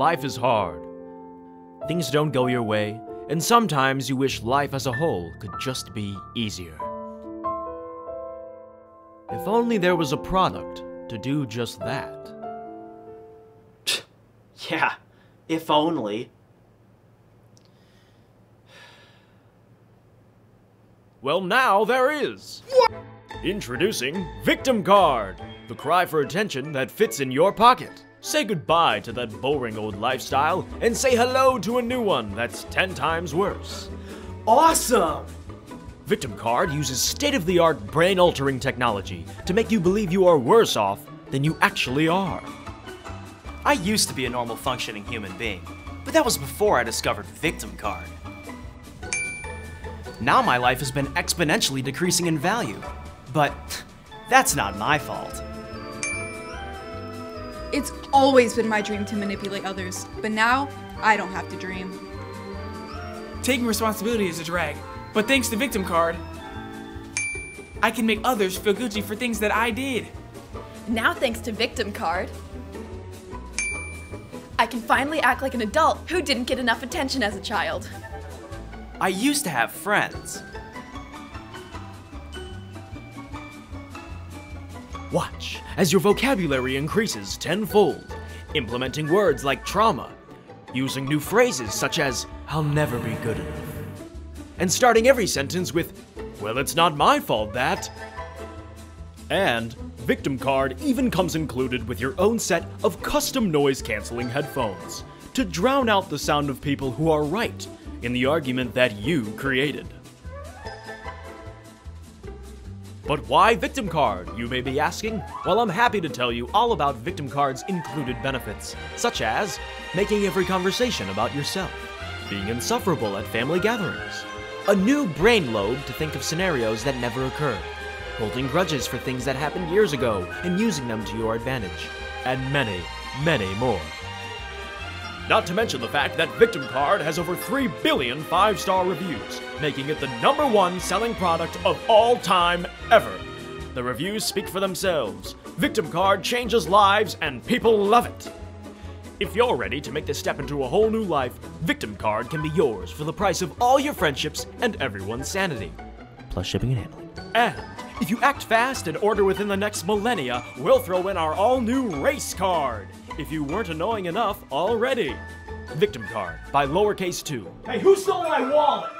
life is hard. Things don't go your way, and sometimes you wish life as a whole could just be easier. If only there was a product to do just that. Yeah, if only. Well, now there is! Introducing Victim Card, the cry for attention that fits in your pocket. Say goodbye to that boring old lifestyle and say hello to a new one that's 10 times worse. Awesome! Victim Card uses state of the art brain altering technology to make you believe you are worse off than you actually are. I used to be a normal functioning human being, but that was before I discovered Victim Card. Now my life has been exponentially decreasing in value, but that's not my fault. It's always been my dream to manipulate others, but now I don't have to dream. Taking responsibility is a drag, but thanks to Victim Card, I can make others feel guilty for things that I did. Now, thanks to Victim Card, I can finally act like an adult who didn't get enough attention as a child. I used to have friends. Watch as your vocabulary increases tenfold, implementing words like trauma, using new phrases such as, I'll never be good enough, and starting every sentence with, Well, it's not my fault that. And Victim Card even comes included with your own set of custom noise canceling headphones to drown out the sound of people who are right in the argument that you created. But why Victim Card, you may be asking? Well, I'm happy to tell you all about Victim Card's included benefits, such as making every conversation about yourself, being insufferable at family gatherings, a new brain lobe to think of scenarios that never occurred, holding grudges for things that happened years ago and using them to your advantage, and many, many more. Not to mention the fact that Victim Card has over 3 billion 5 star reviews, making it the number one selling product of all time ever. The reviews speak for themselves. Victim Card changes lives and people love it. If you're ready to make this step into a whole new life, Victim Card can be yours for the price of all your friendships and everyone's sanity. Plus shipping and handling. And if you act fast and order within the next millennia, we'll throw in our all new race card. If you weren't annoying enough already. Victim Card by lowercase 2. Hey, who stole my wallet?